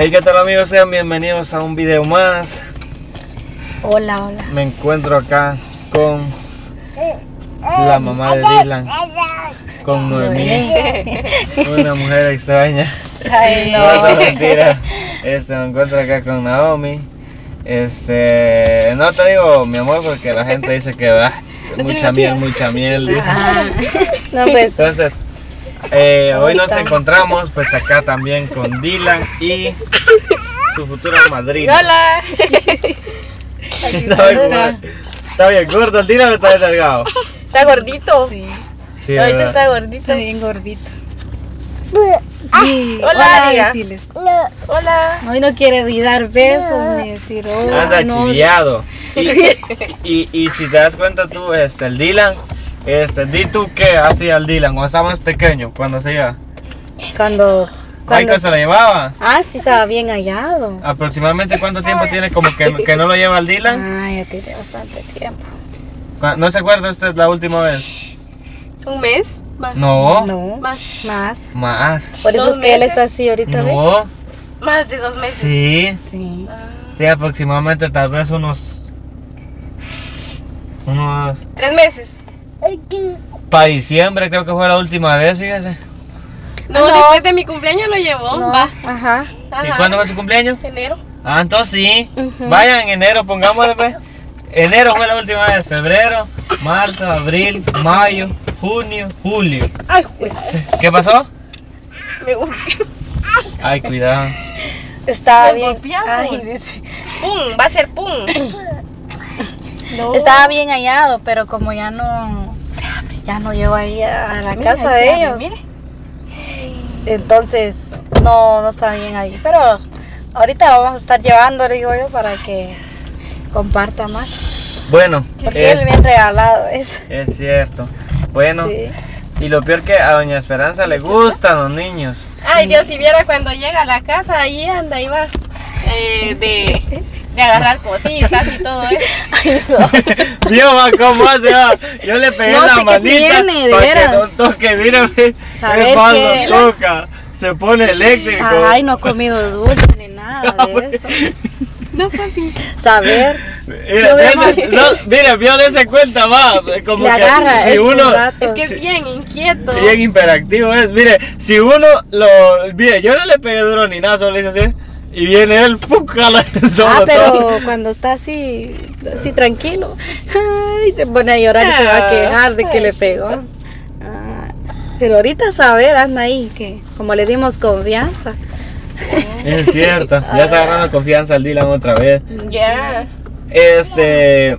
Hey, ¿qué tal amigos? Sean bienvenidos a un video más. Hola, hola. Me encuentro acá con la mamá de Dylan, con Noemí, una mujer extraña. Ay, No, no. es mentira. Este, me encuentro acá con Naomi. Este, no te digo mi amor porque la gente dice que ah, mucha miel, mucha miel. Ah, no, pues. Entonces, eh, hoy nos encontramos pues acá también con Dylan y su futura madrina. Hola. Está bien, está bien gordo el Dylan o está bien delgado. Está gordito. Sí, Sí, Ahorita ¿verdad? está gordito. está bien gordito. Hola, decirles. Hola. Hoy no quiere ni dar besos ni decir hola. Anda no. chiviado. Y, y, y si te das cuenta tú, este, el Dylan, este, di tú qué hacía el Dylan cuando estaba más pequeño, cuando se iba. Cuando. cuando Michael se la llevaba. Ah, sí, estaba bien hallado. Aproximadamente cuánto tiempo tiene como que, que no lo lleva el Dylan. Ay, ya tiene bastante tiempo. ¿No se acuerda usted la última vez? ¿Un mes? Más. No. No. Más. Más. Más. Por eso es que él está así ahorita, ¿ve? No. Más de dos meses. Sí. Sí. Ah, Sí, aproximadamente tal vez unos. Unos. Tres meses. Para diciembre creo que fue la última vez, fíjese. No, no. después de mi cumpleaños lo llevó. No. Va. Ajá. Ajá. ¿Y cuándo fue su cumpleaños? Enero. Ah, entonces sí. Ujú. Vayan en enero, pongámosle pues. Enero fue la última vez. Febrero, marzo, abril, mayo, junio, julio. Ay, pues. ¿Qué pasó? Me golpeó. Ay, cuidado. Estaba bien. golpeamos. Ay, dice. Pum. Va a ser pum. No. Estaba bien hallado, pero como ya no. Ya no llego ahí a la Mira, casa de ellos. mire. Entonces, no, no está bien ahí. Pero ahorita lo vamos a estar llevando, digo yo, para que comparta más. Bueno, Porque él es, bien regalado es. es cierto. Bueno, Sí. y lo peor que a Doña Esperanza le gustan los niños. Ay, Dios, si viera cuando llega a la casa, ahí anda, ahí va. Eh, de, de agarrar cositas y todo eso. Vio va, cómo hace? Yo le pegué No la sé qué manita tiene, de para que veras. no toque, Saber que- toca. Se pone eléctrico. Ay, no ha comido dulce ni nada de eso. No fue así. Saber. Mira, dése- no, vio de ese cuenta, va. Como Le que agarra, si es uno. Es que es bien inquieto. Bien imperactivo es. Mire, si uno lo. Mire, yo no le pegué duro ni nada, solo le hice así. Y viene él, ¡pum! jala solo Ah, todo. pero cuando está así, así tranquilo, ay, se pone a llorar y se va a quejar de que le pegó. Ah, pero ahorita saber, anda ahí, que como le dimos confianza. Es cierto, ya se agarraron confianza al Dylan otra vez. Ya. Este,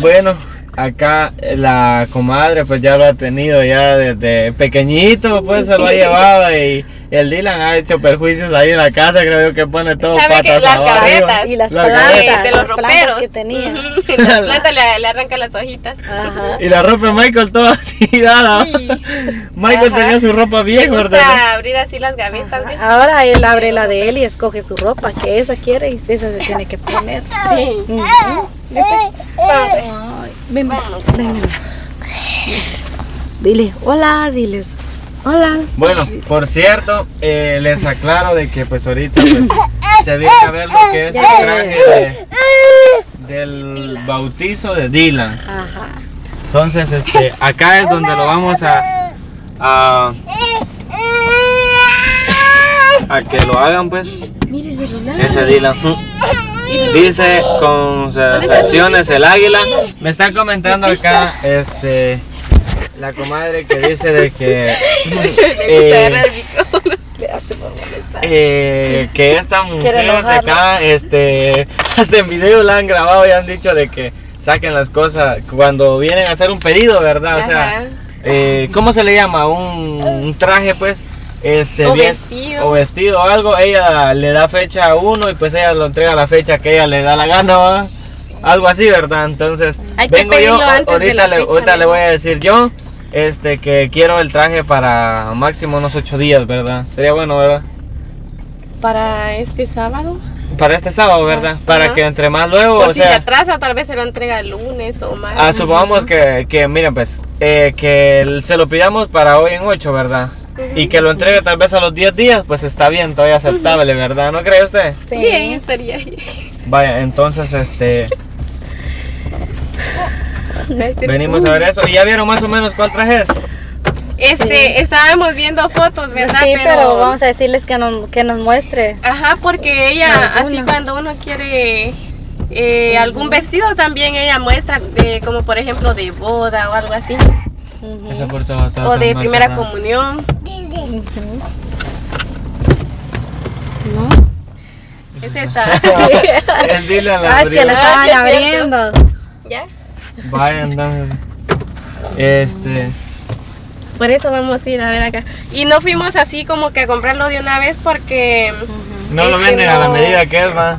bueno, acá la comadre pues ya lo ha tenido ya desde pequeñito, pues se lo ha llevado y, y el Dylan ha hecho perjuicios ahí en la casa, creo yo que pone todo ¿Sabe que patas las abajo. gavetas? Y las La plantas, de los las roperos que tenía. Las plantas le, le arrancan las hojitas. Ajá. Y la ropa de Michael toda tirada. Michael Ajá. tenía su ropa bien gusta ordenada. abrir así las gavetas, ¿ves? Ahora él abre la de él y escoge su ropa, que esa quiere y esa se tiene que poner. Sí. Ay, ven, ven, ven. Dile, hola, diles. Hola. Bueno, por cierto, eh, les aclaro de que pues ahorita pues, se viene a ver lo que es el traje de- del bautizo de Dylan. Ajá. Entonces, este, acá es donde lo vamos a, a, a que lo hagan pues. Mire el celular. Ese Dylan. Dice con secciones el águila. Me está comentando acá este la comadre que dice de que eh, eh, que esta mujer de acá este hasta en video la han grabado y han dicho de que saquen las cosas cuando vienen a hacer un pedido, ¿verdad? O sea, eh, ¿cómo se le llama? Un, un traje pues este O bien- vestido. o vestido o algo, ella le da fecha a uno y pues ella lo entrega la fecha que ella le da la gana, ¿va? algo así, ¿verdad? Entonces, Hay que vengo yo, ahorita, le, fecha, ahorita le voy a decir yo este que quiero el traje para máximo unos ocho días, ¿verdad? Sería bueno, ¿verdad? Para este sábado. Para este sábado, ¿verdad? Para que entre más luego, Por o si se sea, atrasa, tal vez se lo entrega el lunes o más. ah, supongamos que, que, miren pues, eh, que se lo pidamos para hoy en 8, ¿verdad? Y que lo entregue tal vez a los 10 días, pues está bien, todavía aceptable, ¿verdad? ¿No cree usted? Sí. Bien, estaría bien. Vaya, entonces este venimos a ver eso. ¿Y ya vieron más o menos cuál traje es? Este, estábamos viendo fotos, ¿verdad? Sí, pero vamos a decirles que nos, que nos muestre. Ajá, porque ella, Alguna. así cuando uno quiere eh, algún vestido, también ella muestra, de, como por ejemplo de boda o algo así, a estar o de primera cerrada. ¿No? Es esta. El Dylan la Ah, es que la estaban Ah, abriendo. ¿Ya? Vaya, entonces. Este. Por eso vamos a ir a ver acá. Y no fuimos así como que a comprarlo de una vez porque No lo Es que venden a la medida que es, va.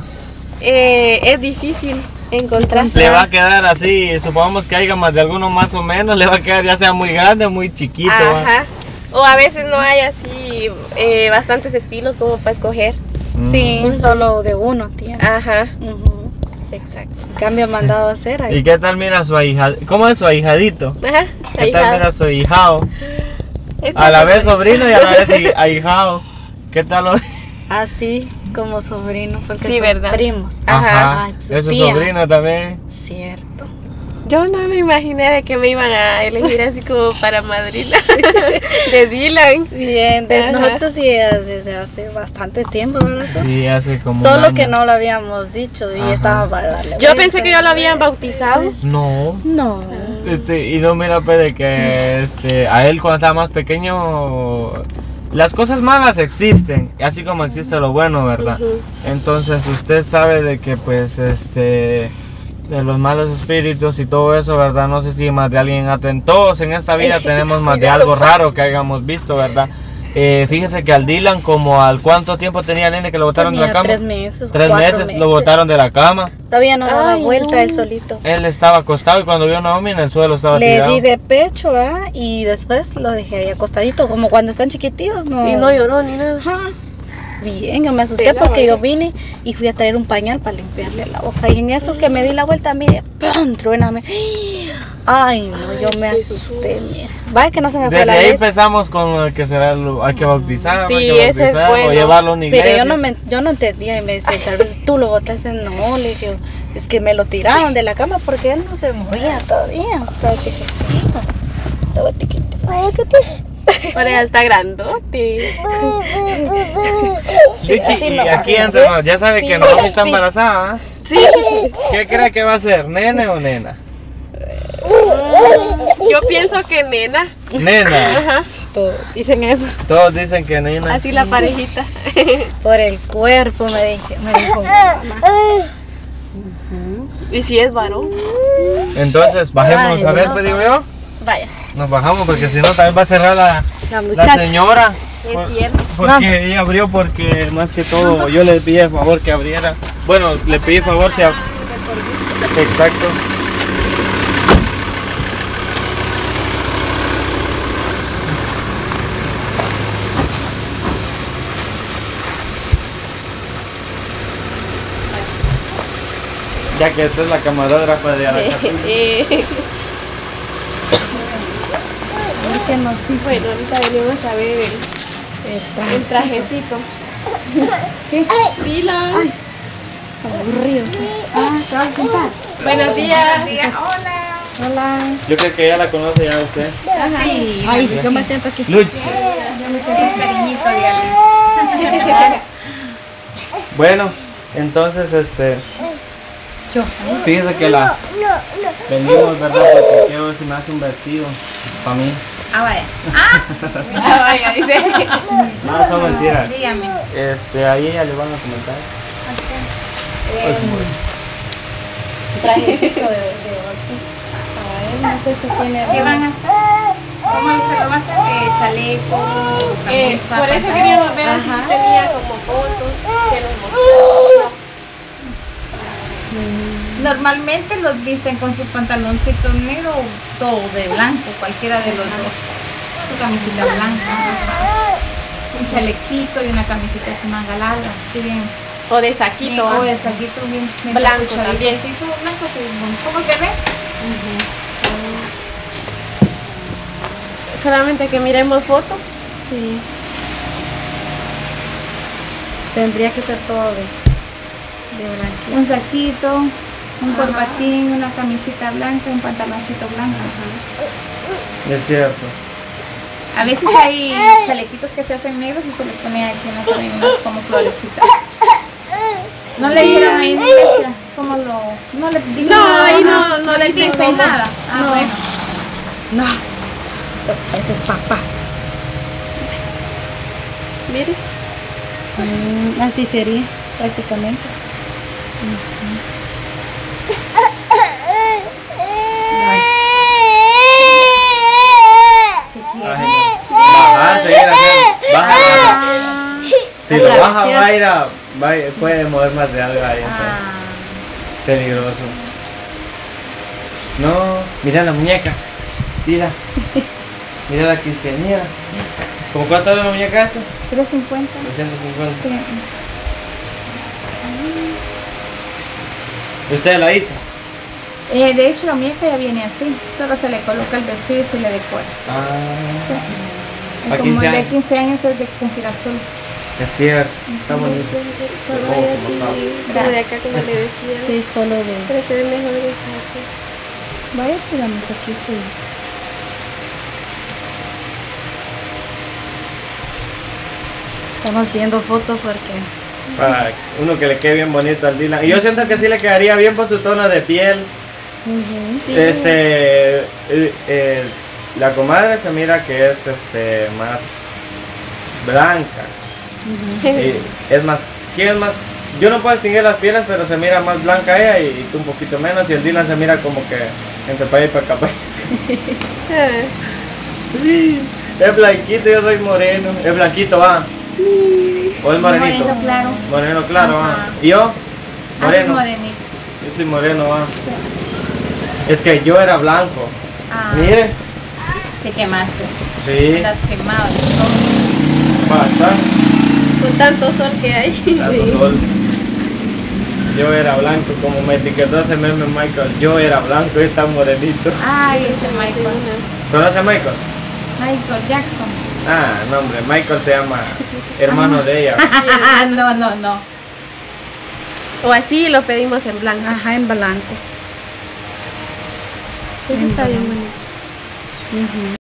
eh, es difícil encontrar. Le va a quedar así, supongamos que haya más de alguno más o menos, le va a quedar ya sea muy grande o muy chiquito. va. Ajá. O a veces no hay así eh, bastantes estilos como para escoger. Mm. Sí, solo de uno tiene. Ajá. Ujú. Exacto. Cambio mandado a hacer ahí. ¿Y qué tal mira su ahijado? ¿Cómo es su ahijadito? Ajá. ¿Qué tal mira su ahijado? Está A la vez bien. sobrino y a la vez hi- ahijado. ¿Qué tal lo Así como sobrino, porque Sí, son verdad. primos. Ajá. Ay, su Es su tía. sobrino también. Cierto. Yo no me imaginé de que me iban a elegir así como para madrina de Dylan. Bien, de Ajá. nosotros sí es desde hace bastante tiempo, ¿verdad? Sí, hace como. un Solo año. que no lo habíamos dicho y Ajá. estaba para darle. Yo vuelta pensé que ya lo habían bautizado. No. No. Este, y no mira pues de que este, a él cuando estaba más pequeño las cosas malas existen, así como existe lo bueno, ¿verdad? Entonces usted sabe de que pues este de los malos espíritus y todo eso, ¿verdad? No sé si más de alguien aten- Todos en esta vida tenemos más de algo raro que hayamos visto, ¿verdad? Eh, fíjese que al Dylan como al cuánto tiempo tenía el nene que lo botaron de la cama. tres meses. Tres meses, lo botaron de la cama. Todavía no daba Ay, vuelta no. él solito. Él estaba acostado y cuando vio a Naomi en el suelo estaba Le tirado. di de pecho, ¿verdad? Y después lo dejé ahí acostadito, como cuando están chiquititos, ¿no? Y no lloró ni nada. Ajá. Bien, yo me asusté porque yo vine y fui a traer un pañal para limpiarle la boca. Y en eso que me di la vuelta, mire, ¡pum! truéname. Ay, no, yo me asusté, mire. Vaya que no se me fue Desde la ahí leche. empezamos con el que será, lo- hay que bautizar, Sí, hay que es bautizar, o llevarlo a una iglesia. Pero yo no, me, yo no entendía y me decía, tal vez tú lo botaste. No, le dije, es que me lo tiraron de la cama porque él no se movía todavía. Estaba chiquitito. Estaba chiquitito. Ay, ¿qué te- Ahora ya está grandote. Luchi, así y no. aquí encerrado, ya sabe que Sí. Naomi está embarazada. Sí. ¿Qué cree que va a ser? ¿Nene o nena? Yo pienso que nena. Nena. Ajá. Todos dicen eso. Todos dicen que nena. Así la parejita. Por el cuerpo, me, dije, me dijo. ¿Y si es varón? Entonces, bajémonos Ay, a ver, no. pues digo yo. Vaya. Nos bajamos porque si no también va a cerrar la, La señora. Es Por- cierto. Porque Vamos. ella abrió porque más que todo yo le pedí el favor que abriera. Bueno, le pedí favor si ab- Exacto. Ya que esta es la camarógrafa de Aracatú. Que no bueno, ahorita venimos a ver el, el trajecito. ¿Qué? Dylan. Aburrido. Ah, ¿te vas a sentar? Buenos días. Hola. Yo creo que ya la conoce ya usted. Sí, Ay, yo me siento aquí. Luch. cariñito de Bueno, entonces este. Yo. Fíjese que la. Venimos, ¿verdad? Porque quiero ver si me hace un vestido. Para mí. Ah, vaya. Ah, vaya, dice. No, son mentiras. Dígame. Este, ahí ella le van a comentar. Pues, Trajecito de, de bautizo. A ver, no sé si tiene. ¿Qué van a hacer? ¿Cómo se lo va a hacer? Eh, chaleco, Eh, camisa, por eso queríamos ver si tenía como fotos que nos mostró. Normalmente los visten con su pantaloncito negro o todo de blanco, cualquiera de los dos. Su camisita blanca. Un chalequito y una camisita sin manga larga. Sí, bien. O de saquito. o de saquito bien, bien Blanco también. Sí, blanco, sí, bueno. ¿Cómo que ve? Solamente que miremos fotos. Sí. Tendría que ser todo de, de blanquito. Un saquito, un corbatín, una camisita blanca, un pantaloncito blanco. Es cierto. A veces hay chalequitos que se hacen negros y se les pone aquí en unas como florecitas. No le dijeron ahí en iglesia cómo lo... No, le, No, ahí no- no le dicen nada. Ah, No. bueno. No. Ese es papá. Mire. Mm, así sería, prácticamente. ¿Qué quiere? Ay, no. Bajar, seguir haciendo. Baja, baja. Ah, Si lo baja, va a ir a. va a- puede mover más de algo ahí. ah. Peligroso. No, mira la muñeca. Mira. Mira la quinceañera. ¿Cómo cuánto vale la muñeca esta? 350. 250. Sí. ¿Usted la hizo? Eh, de hecho, la muñeca ya viene así. Solo se le coloca el vestido y se le decora. Ah, Sí. ¿A Como 15 el de años? 15 años es de con girasoles. Es cierto. Está bonito. Solo hay así, como de acá, como le decía. Sí, solo de. Pero se ve mejor de saco. Vaya, tiramos aquí que. Estamos viendo fotos porque. Para uno que le quede bien bonito al Dylan. Y yo siento que sí le quedaría bien por su tono de piel. Sí. Este, eh, eh, la comadre se mira que es este más blanca. Y es más, ¿quién es más? Yo no puedo distinguir las pieles, pero se mira más blanca ella y, y tú un poquito menos. Y el Dylan se mira como que entre para allá y para acá. Ah, Sí, es blanquito, yo soy moreno. Es blanquito, va. O es morenito. Moreno claro. Moreno claro, va. Ajá. ¿Y yo? Haces Moreno. morenito. Yo soy moreno, va. Sí. Es que yo era blanco. Ah, Mire. te quemaste. Sí, Estás quemado. todo. Con tanto sol que hay. Tanto sol. Yo era blanco, como me etiquetó ese meme Michael. Yo era blanco y está morenito. Ay, ese Michael. ¿Conoce a Michael? Michael Jackson. Ah, no, hombre, Michael se llama hermano de ella. no, no, no. O así lo pedimos en blanco. Ajá, en blanco. Eso está bien bonito.